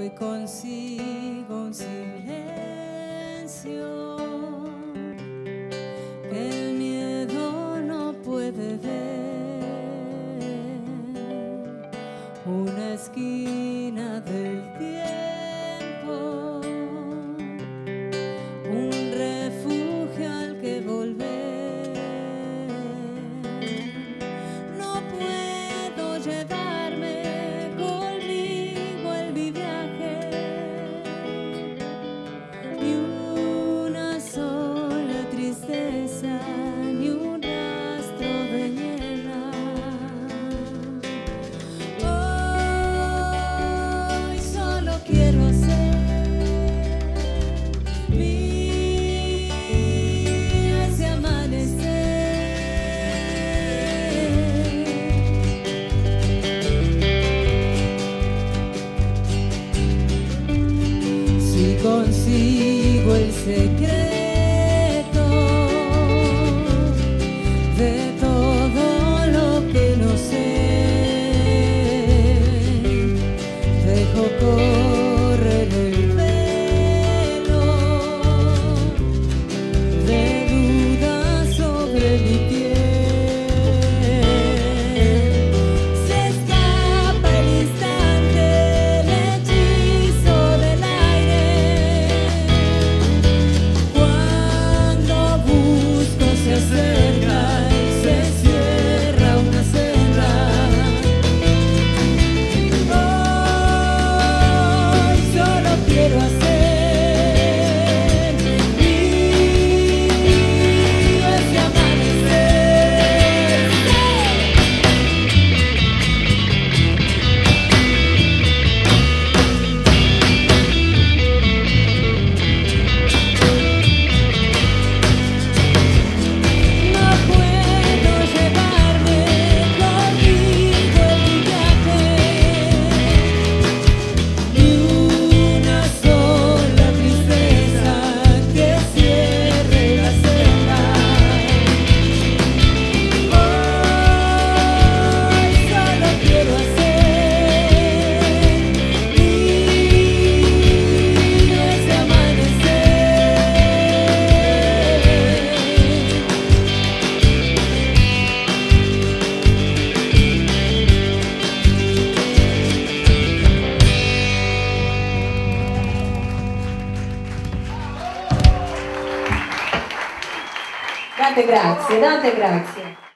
Hoy consigo un silencio que el miedo no puede ver. Una esquina del tiempo, un refugio al que volver. No puedo llevarme consigo el secreto de todo lo que no sé, dejo correr Date grazie, date grazie.